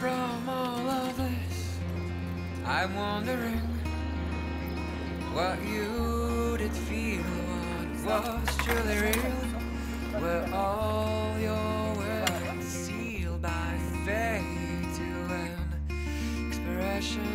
From all of this, I'm wondering what you did feel, what was truly real, were all your words sealed by fate to an expression.